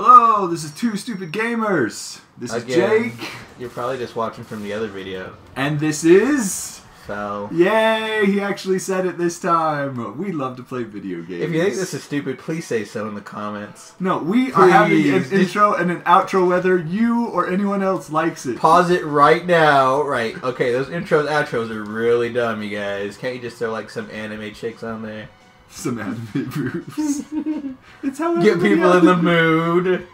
Hello, this is Too Stupid Gamers. This is Jake, You're probably just watching from the other video. and this is. So, Yay! He actually said it this time. We love to play video games. if you think this is stupid, please say so in the comments. no, we are having an intro and an outro whether you or anyone else likes it. Pause it right now. Right. Okay, those intros, outros are really dumb, you guys. Can't you just throw like some anime chicks on there? Some anime boobs. it's how Get people in the mood.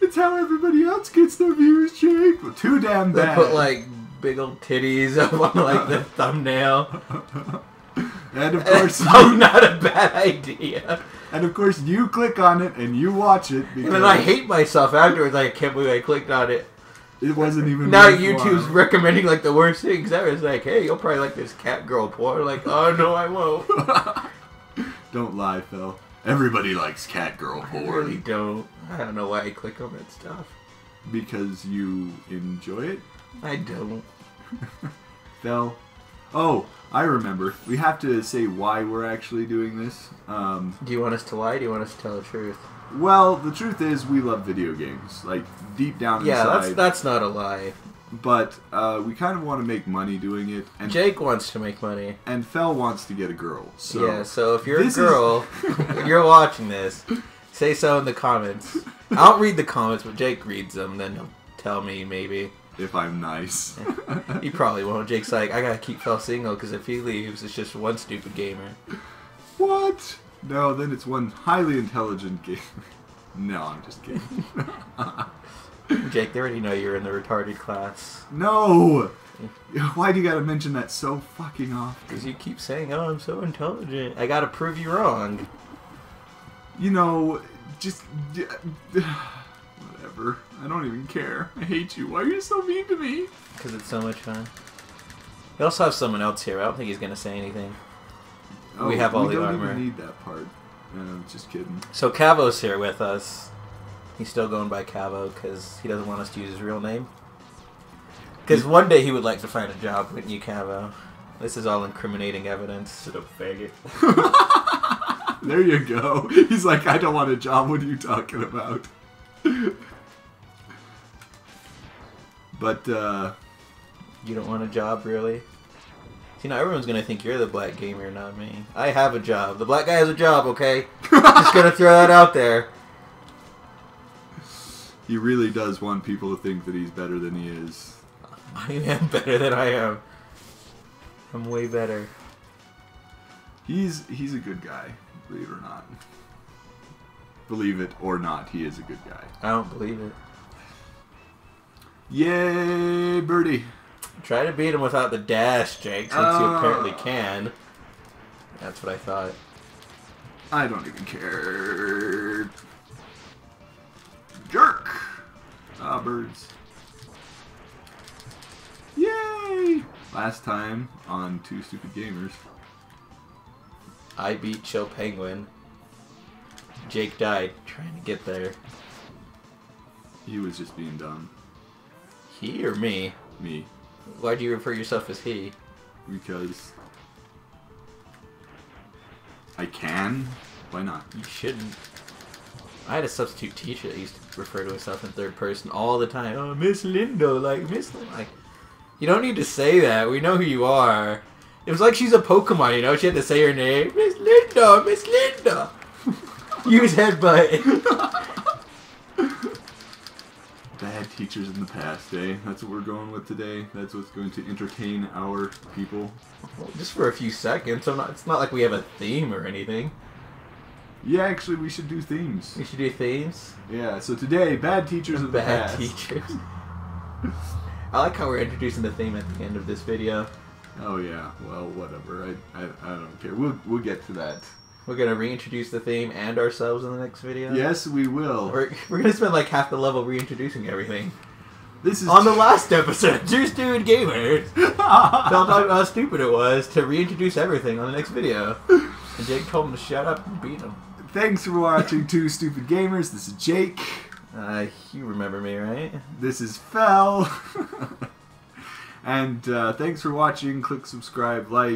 It's how everybody else gets their views, Jake. Well, too damn They bad. put like big old titties up on like the thumbnail. and of course, oh, so not a bad idea. and of course, you click on it and you watch it because And then I hate myself afterwards. I can't believe I clicked on it. It wasn't even. Now. YouTube's recommending like the worst things ever. It's like, hey, you'll probably like this cat girl porn. Like, oh no, I won't. Don't lie, Fel. Everybody likes cat girl porn. I really don't. I don't know why I click on that stuff. because you enjoy it, I don't. Fel. Oh, I remember. We have to say why we're actually doing this. Um, Do you want us to lie? Do you want us to tell the truth? well, the truth is, we love video games, like deep down Yeah, inside. that's that's not a lie. But uh, we kind of want to make money doing it, and Jake wants to make money. and Fel wants to get a girl. So yeah, so if you're a is- girl, and you're watching this, say so in the comments. I don't read the comments, but Jake reads them. Then he'll tell me maybe. If I'm nice. He probably won't. Jake's like, I gotta keep Fel single because if he leaves, it's just one stupid gamer. what? No, then it's one highly intelligent gamer. No, I'm just kidding. Jake, they already know you're in the retarded class. no! Why do you gotta mention that so fucking often? Because you keep saying, oh, I'm so intelligent. I gotta prove you wrong. You know, just. Whatever. I don't even care. I hate you. Why are you so mean to me? Because it's so much fun. We also have someone else here. I don't think he's gonna say anything. Oh, We have all we the don't even need that part. No, just kidding. So Cavo's here with us. He's still going by Cavo because he doesn't want us to use his real name. Because one day he would like to find a job, wouldn't you, Cavo? This is all incriminating evidence. Shut up, faggot. There you go. He's like, I don't want a job. What are you talking about? but, uh, You don't want a job, really? See, now everyone's gonna think you're the black gamer, not me. I have a job. The black guy has a job, okay? Just gonna throw that out there. he really does want people to think that he's better than he is. I am better than I am. I'm way better. He's he's a good guy, believe it or not. Believe it or not, he is a good guy. I don't believe it. Yay, birdie! Try to beat him without the dash, Jake, since you Uh. apparently can. That's what I thought. I don't even care. Jerk! Ah, birds. Yay! Last time on Too Stupid Gamers. I beat Chill Penguin. Jake died trying to get there. He was just being dumb. He or me? Me. Why do you refer yourself as he? Because. I can? Why not? You shouldn't. I had a substitute teacher that used to refer to himself in third person all the time. Oh, Miss Linda, like Miss Linda. Like, you don't need to say that. We know who you are. It was like she's a Pokemon, you know. She had to say her name, Miss Linda, Miss Linda. Use headbutt. Bad teachers in the past, eh? That's what we're going with today. That's what's going to entertain our people. Well, just for a few seconds. I'm not, it's not like we have a theme or anything. Yeah, actually, we should do themes. We should do themes. Yeah, so today, bad teachers of the Bad past. teachers. I like how we're introducing the theme at the end of this video. Oh yeah, well whatever. I, I, I don't care. We'll we'll get to that. We're gonna reintroduce the theme and ourselves in the next video. Yes, we will. We're, we're gonna spend like half the level reintroducing everything. This is On the last episode, two stupid gamers felt out how stupid it was to reintroduce everything on the next video. And Jake told him to shut up and beat him. Thanks for watching Too Stupid Gamers. This is Jake. Uh, you remember me, right? This is Fel. and uh, thanks for watching. Click subscribe, like.